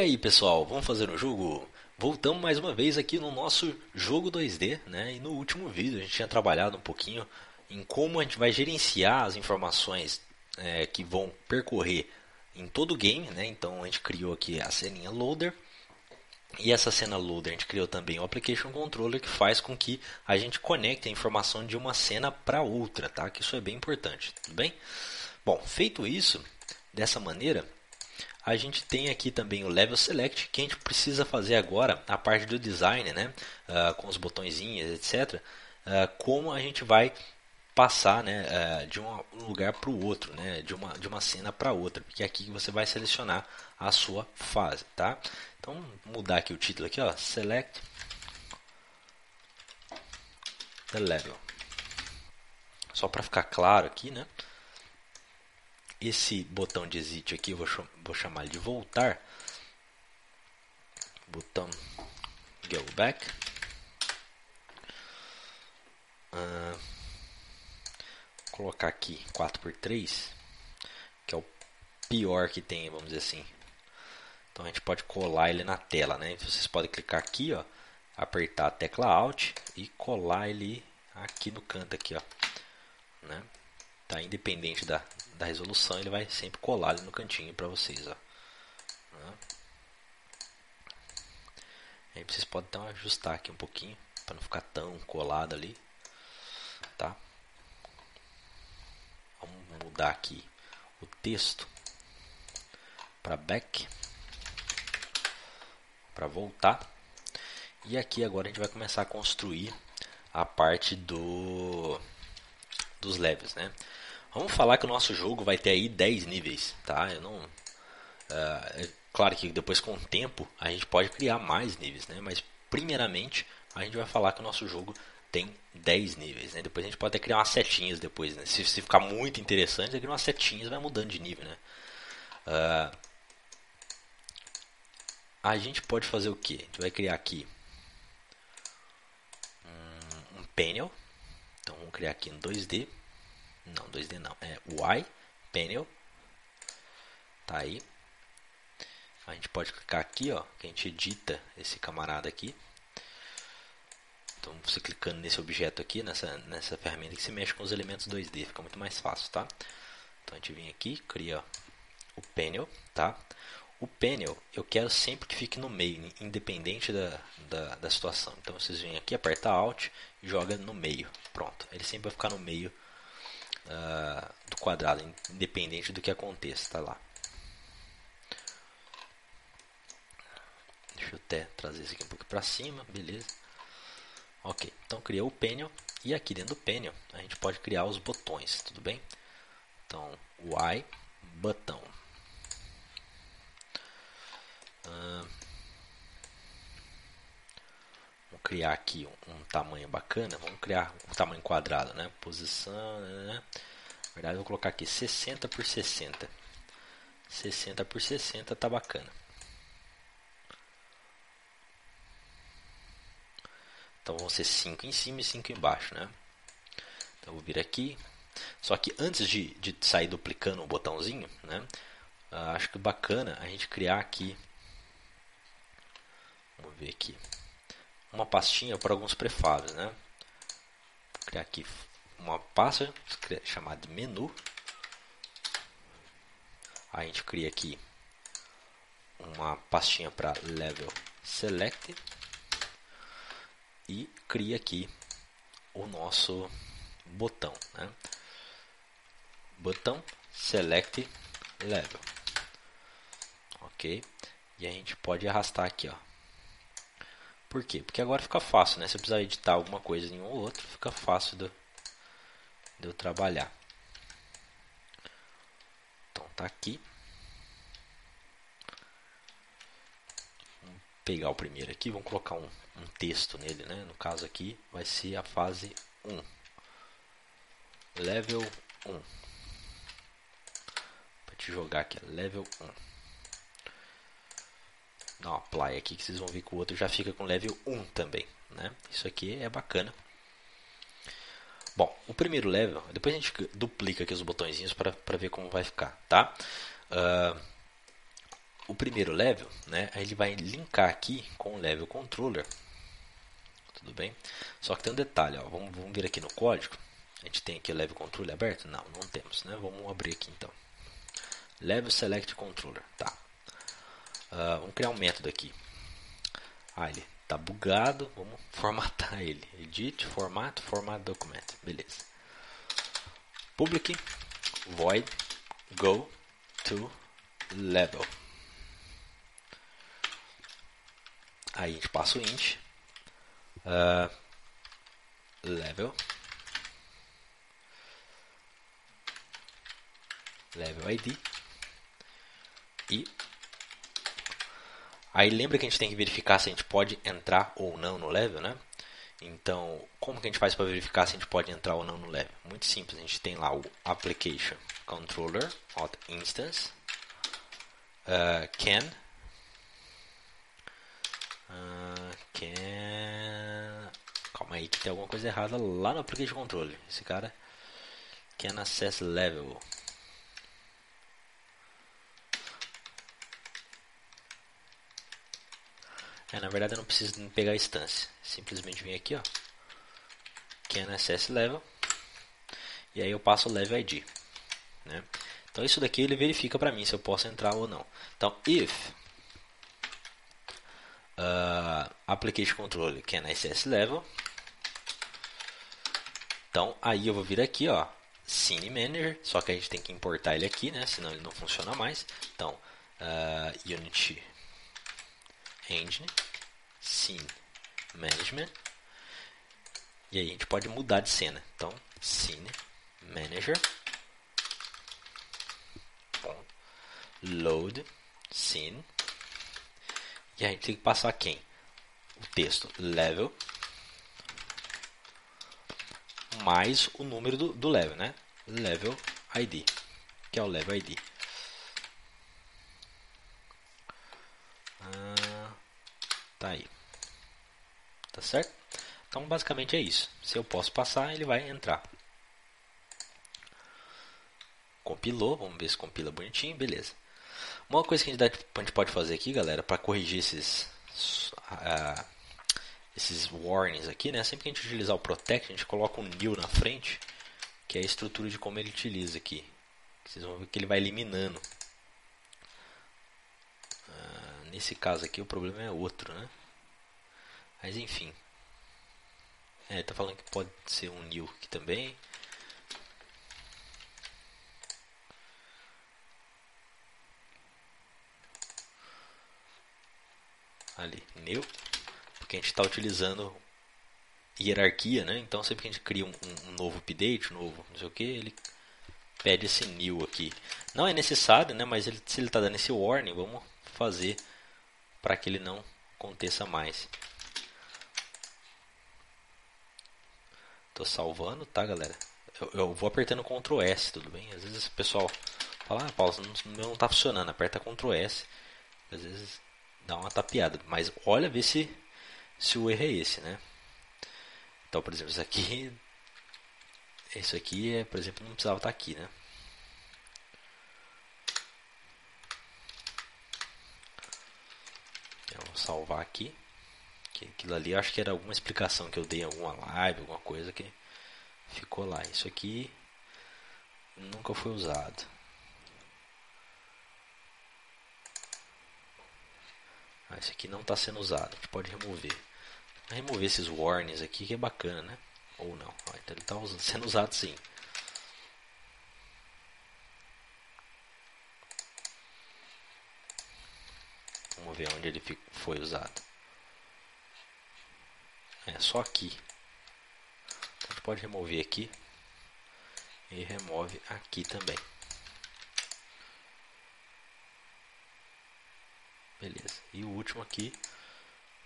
aí pessoal, vamos fazer um jogo? Voltamos mais uma vez aqui no nosso jogo 2D, né? E no último vídeo a gente tinha trabalhado um pouquinho em como a gente vai gerenciar as informações é, que vão percorrer em todo o game, né? Então a gente criou aqui a ceninha loader e essa cena loader a gente criou também o application controller que faz com que a gente conecte a informação de uma cena para outra, tá? Que isso é bem importante, tudo bem? Bom, feito isso, dessa maneira a gente tem aqui também o Level Select, que a gente precisa fazer agora a parte do design, né? Uh, com os botõezinhos, etc. Uh, ah, como a gente vai passar né, uh, de um lugar para o outro, né? de, uma, de uma cena para outra, porque é aqui você vai selecionar a sua fase. Tá? Então, mudar aqui o título aqui, ó, Select the Level. Só para ficar claro aqui, né? Esse botão de exit aqui, vou, vou chamar de voltar. Botão go back. Uh, colocar aqui 4x3, que é o pior que tem, vamos dizer assim. Então a gente pode colar ele na tela, né? Vocês podem clicar aqui, ó, apertar a tecla Alt e colar ele aqui no canto aqui, ó, né? Tá independente da, da resolução, ele vai sempre colar ali no cantinho para vocês, ó. Aí vocês podem então ajustar aqui um pouquinho para não ficar tão colado ali, tá? Vamos mudar aqui o texto para back para voltar. E aqui agora a gente vai começar a construir a parte do dos levels, né? Vamos falar que o nosso jogo vai ter aí 10 níveis, tá? Eu não, uh, é claro que depois com o tempo a gente pode criar mais níveis, né? Mas primeiramente a gente vai falar que o nosso jogo tem 10 níveis, né? Depois a gente pode até criar umas setinhas depois, né? Se, se ficar muito interessante, cria umas setinhas vai mudando de nível, né? Uh, a gente pode fazer o que? A gente vai criar aqui um, um panel. Então vamos criar aqui em 2D não, 2D não. É Y Panel. Tá aí. A gente pode clicar aqui, ó, que a gente edita esse camarada aqui. Então, você clicando nesse objeto aqui, nessa, nessa ferramenta que se mexe com os elementos 2D, fica muito mais fácil, tá? Então, a gente vem aqui, cria o panel, tá? O panel, eu quero sempre que fique no meio, independente da, da, da situação. Então, vocês vêm aqui, aperta Alt e joga no meio. Pronto, ele sempre vai ficar no meio uh, do quadrado, independente do que aconteça, tá lá. Deixa eu até trazer isso aqui um pouco para cima, beleza. Ok, então criou o panel e aqui dentro do panel a gente pode criar os botões, tudo bem? Então, Y, botão. Uh, vamos criar aqui um, um, tamanho bacana. Vamos criar um tamanho quadrado, né? Posição, né? Na verdade, eu vou colocar aqui 60 por 60. 60 por 60 tá bacana. Então vão ser 5 em cima e 5 embaixo, né? Então vou vir aqui. Só que antes de, de sair duplicando o botãozinho, né? Uh, acho que bacana a gente criar aqui. Vamos ver aqui uma pastinha para alguns prefabs, né? Vou criar aqui uma pasta chamada menu. A gente cria aqui uma pastinha para level select e cria aqui o nosso botão, né? Botão select level. OK? E a gente pode arrastar aqui, ó, por quê? Porque agora fica fácil, né? Se eu precisar editar alguma coisa em um ou outro, fica fácil de, de eu trabalhar. Então tá aqui. Vamos pegar o primeiro aqui, vamos colocar um, um texto nele, né? No caso aqui vai ser a fase 1. Level 1. Para te jogar aqui, level 1 dar uma apply aqui que vocês vão ver que o outro já fica com level 1 também. Né? Isso aqui é bacana. Bom, o primeiro level, depois a gente duplica aqui os botõezinhos para ver como vai ficar. Tá? Uh, o primeiro level, né, ele vai linkar aqui com o level controller. Tudo bem? Só que tem um detalhe, ó, vamos, vamos ver aqui no código. A gente tem aqui o level controller aberto? Não, não temos, né? Vamos abrir aqui então. Level select controller, tá. Uh, vamos criar um método aqui. Ah, ele tá bugado, vamos formatar ele. Edit, formato, format document, beleza. Public void go to level. Aí a gente passa o int uh, level level id e aí lembra que a gente tem que verificar se a gente pode entrar ou não no level, né? Então, como que a gente faz para verificar se a gente pode entrar ou não no level? Muito simples, a gente tem lá o application controller hot instance uh, can uh, can calma aí que tem alguma coisa errada lá no application controller. Esse cara can access level É, na verdade eu não preciso pegar a instância. Simplesmente vem aqui, ó. Can access level. E aí eu passo o level ID. Né? Então isso daqui ele verifica para mim se eu posso entrar ou não. Então if uh, application control can access level. Então aí eu vou vir aqui, ó, Scene Manager, só que a gente tem que importar ele aqui, né? Senão ele não funciona mais. Então uh, Engine, Scene Management. E aí a gente pode mudar de cena. Então, Scene Manager. Load Scene. E a gente tem que passar quem? O texto level mais o número do, do level, né? Level ID, que é o level ID. Tá aí. Tá certo? Então basicamente é isso. Se eu posso passar, ele vai entrar. Compilou, vamos ver se compila bonitinho, beleza. Uma coisa que a gente pode fazer aqui, galera, para corrigir esses uh, esses warnings aqui, né? Sempre que a gente utilizar o protect, a gente coloca um new na frente, que é a estrutura de como ele utiliza aqui. Vocês vão ver que ele vai eliminando Nesse caso aqui o problema é outro, né? Mas enfim. É, tá falando que pode ser um new aqui também. Ali, new. Porque a gente está utilizando hierarquia, né? Então sempre que a gente cria um, um, novo update, um novo não sei o que, ele pede esse new aqui. Não é necessário, né? Mas ele, se ele está dando esse warning, vamos fazer para que ele não aconteça mais. Tô salvando, tá, galera? Eu, eu, vou apertando Ctrl S, tudo bem? Às vezes o pessoal fala, ah, Paulo, não, não tá funcionando, aperta Ctrl S. Às vezes dá uma tapeada, mas olha ver se, se o erro é esse, né? Então, por exemplo, isso aqui, isso aqui, é, por exemplo, não precisava estar tá aqui, né? Salvar aqui. Que aquilo ali acho que era alguma explicação que eu dei em alguma live, alguma coisa que ficou lá. Isso aqui nunca foi usado. Ah, aqui não está sendo usado. A gente pode remover. Remover esses warnings aqui que é bacana, né? Ou não. Ah, então ele está sendo usado sim. Vamos ver onde ele foi usado. É só aqui. A gente pode remover aqui e remove aqui também. Beleza. E o último aqui,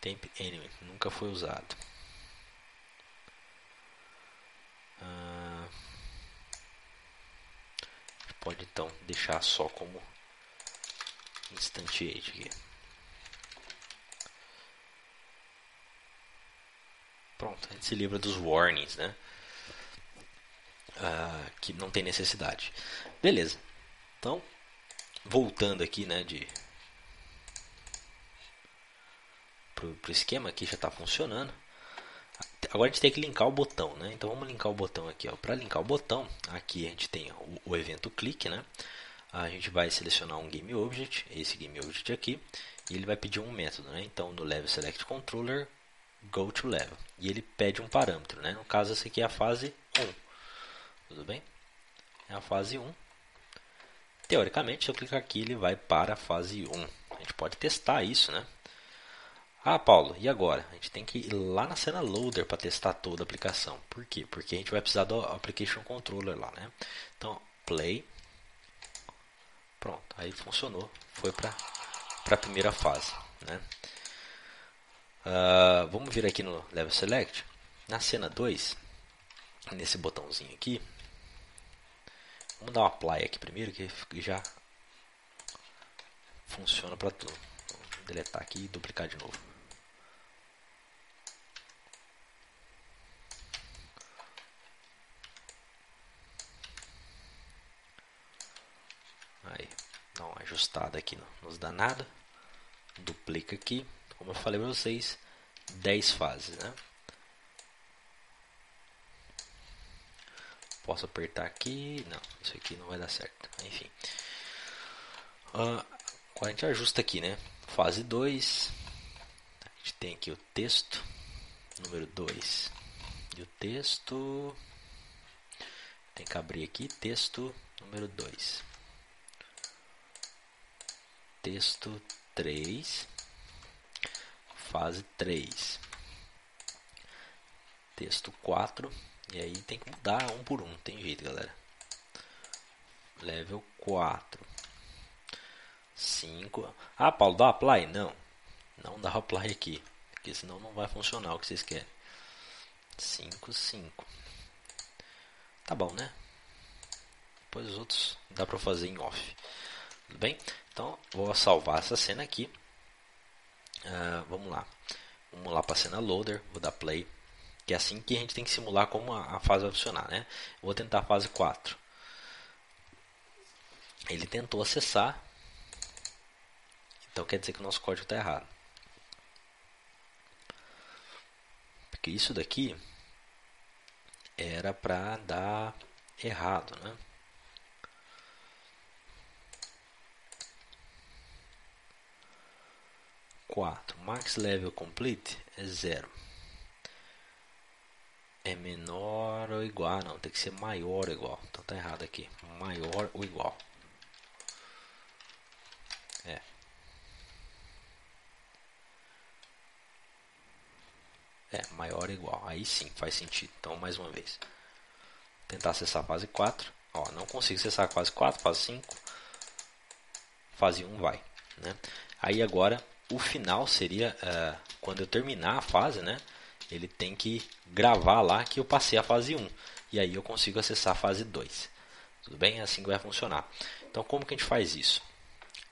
temp enemy, nunca foi usado. Ah, pode então deixar só como instantiate aqui. Pronto, a gente se livra dos warnings, né? Ah, que não tem necessidade. Beleza. Então, voltando aqui, né, de pro, pro esquema aqui, já está funcionando. Agora a gente tem que linkar o botão, né? Então vamos linkar o botão aqui, ó. Para linkar o botão, aqui a gente tem o, o, evento clique, né? A gente vai selecionar um game object, esse game object aqui, e ele vai pedir um método, né? Então no level select controller go to level e ele pede um parâmetro, né? No caso essa aqui é a fase 1. Tudo bem? É a fase 1. Teoricamente, se eu clicar aqui, ele vai para a fase 1. A gente pode testar isso, né? Ah, Paulo, e agora? A gente tem que ir lá na cena loader para testar toda a aplicação. Por quê? Porque a gente vai precisar do application controller lá, né? Então, play. Pronto, aí funcionou. Foi para a primeira fase, né? Uh, vamos vir aqui no level select. Na cena 2, nesse botãozinho aqui. Vamos dar um apply aqui primeiro, que já funciona para tudo. Vou deletar aqui e duplicar de novo. Aí, dá uma ajustada aqui nos danados. Duplica aqui. Como eu falei para vocês, 10 fases, né? Posso apertar aqui? Não, isso aqui não vai dar certo. Enfim. Uh, a gente ajusta aqui, né? Fase 2. A gente tem aqui o texto. Número 2. E o texto. Tem que abrir aqui. Texto número 2 texto 3, fase 3, texto 4, e aí tem que mudar um por um, tem jeito, galera. Level 4, 5. Ah, Paulo, dá apply? Não, não dá apply aqui, porque senão não vai funcionar o que vocês querem. 5, 5. Tá bom, né? Depois os outros dá para fazer em off. Tudo bem? Então, vou salvar essa cena aqui. Uh, vamos lá. Vamos lá para a cena loader. Vou dar play. Que é assim que a gente tem que simular como a, a fase vai funcionar. Né? Vou tentar a fase 4. Ele tentou acessar. Então quer dizer que o nosso código está errado. Porque isso daqui era para dar errado, né? 4. Max level complete é 0. É menor ou igual? Não, tem que ser maior ou igual. Então tá errado aqui. Maior ou igual. É. É, maior ou igual. Aí sim, faz sentido. Então, mais uma vez. Tentar acessar a fase 4. Ó, não consigo acessar a fase 4, fase 5. Fase 1 vai. Né? Aí agora o final seria uh, quando eu terminar a fase, né? Ele tem que gravar lá que eu passei a fase 1 e aí eu consigo acessar a fase 2. Tudo bem? É assim que vai funcionar. Então, como que a gente faz isso?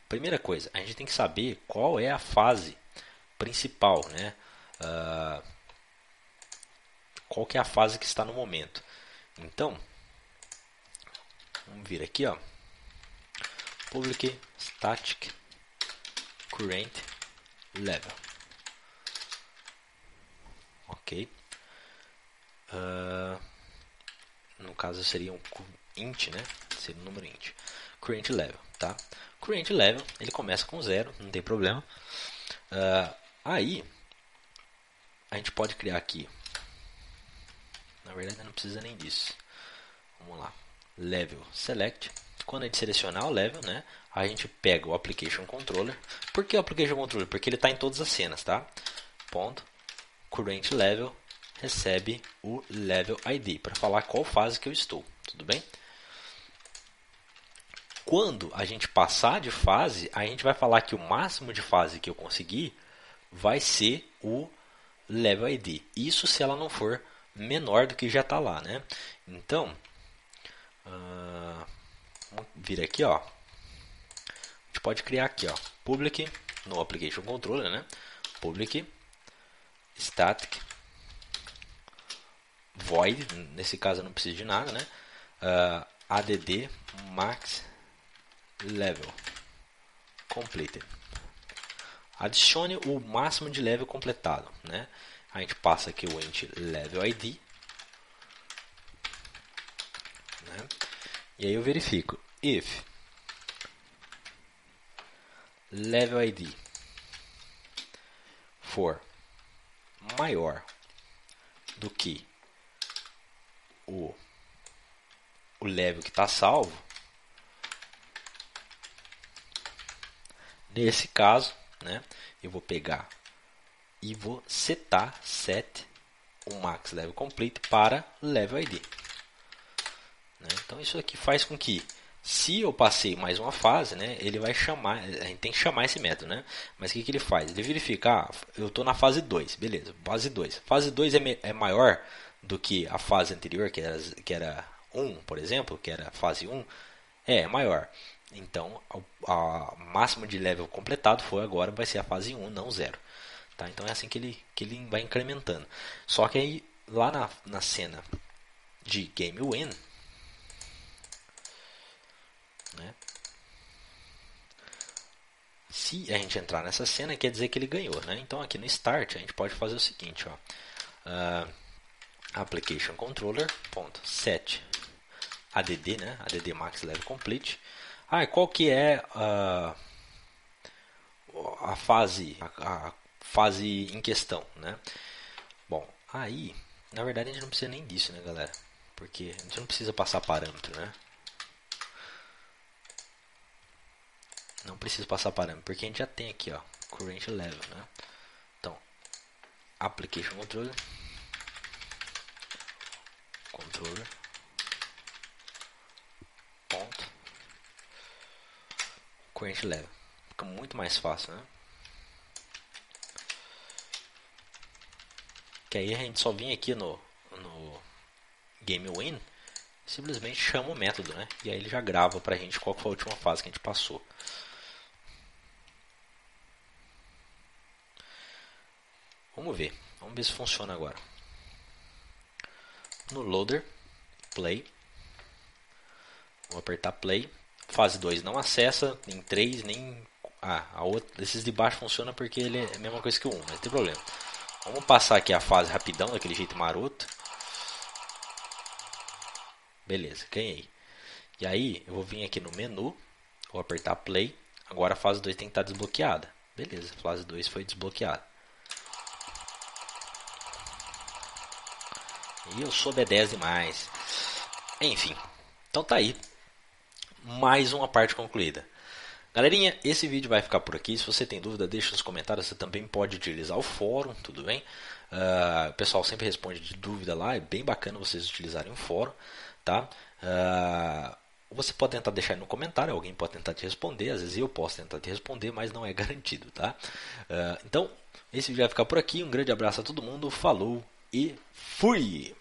Primeira coisa, a gente tem que saber qual é a fase principal, né? Uh, qual que é a fase que está no momento. Então, vamos vir aqui, ó. Public static current level. Ok. Uh, no caso seria um int, né? Seria um número int. Current level, tá? Current level, ele começa com zero, não tem problema. Uh, aí, a gente pode criar aqui. Na verdade, não precisa nem disso. Vamos lá. Level select. Quando a gente selecionar o level, né? A gente pega o application controller. Por que o application controller? Porque ele está em todas as cenas, tá? Ponto. Current level recebe o level ID para falar qual fase que eu estou, tudo bem? Quando a gente passar de fase, a gente vai falar que o máximo de fase que eu conseguir vai ser o level ID. Isso se ela não for menor do que já está lá, né? Então, uh, vamos vir aqui, ó, gente pode criar aqui, ó, public no application controller, né? Public static void, nesse caso eu não preciso de nada, né? Uh, add max level completed. adicione o máximo de level completado. Né? A gente passa aqui o int level id. Né? E aí eu verifico if level id for maior do que o, o level que está salvo, nesse caso, né, eu vou pegar e vou setar set o max level complete para level ID. Né? Então isso aqui faz com que se eu passei mais uma fase, né, ele vai chamar, a gente tem que chamar esse método, né? Mas o que, que ele faz? Ele verifica, ah, eu estou na fase 2, beleza, fase 2. Fase 2 é, é maior do que a fase anterior, que era, que era 1, por exemplo, que era fase 1, é, é maior. Então, a, máximo de level completado foi agora, vai ser a fase 1, não 0. Tá? Então é assim que ele, que ele vai incrementando. Só que aí, lá na, na cena de Game Win, né? Se a gente entrar nessa cena, quer dizer que ele ganhou. Né? Então aqui no Start a gente pode fazer o seguinte: ó, uh, Application Controller set add, né? add max level complete. Ah, qual que é uh, a fase a, a fase em questão, né? Bom, aí, na verdade a gente não precisa nem disso, né, galera? Porque a gente não precisa passar parâmetro, né? Não precisa passar parâmetro, porque a gente já tem aqui, ó, current level, né? Então, application controller, controller, ponto, current level. Fica muito mais fácil, né? Que aí a gente só vem aqui no, no game win simplesmente chama o método, né? E aí ele já grava pra gente qual foi a última fase que a gente passou. Vamos ver. Vamos ver se funciona agora. No loader, play. Vou apertar play. Fase 2 não acessa, nem 3, nem. Ah, a outra, esses de baixo funciona porque ele é a mesma coisa que o 1, mas não tem problema. Vamos passar aqui a fase rapidão, daquele jeito maroto. Beleza, ganhei. E aí, eu vou vir aqui no menu, vou apertar play. Agora a fase 2 tem que estar desbloqueada. Beleza, fase 2 foi desbloqueada. E eu sou B10 demais. Enfim, então tá aí. Mais uma parte concluída. Galerinha, esse vídeo vai ficar por aqui. Se você tem dúvida, deixa nos comentários. Você também pode utilizar o fórum, tudo bem? Uh, o pessoal sempre responde de dúvida lá. É bem bacana vocês utilizarem o fórum, tá? Uh, você pode tentar deixar no comentário, alguém pode tentar te responder. Às vezes eu posso tentar te responder, mas não é garantido, tá? Uh, então, esse vídeo vai ficar por aqui. Um grande abraço a todo mundo. Falou! E fui!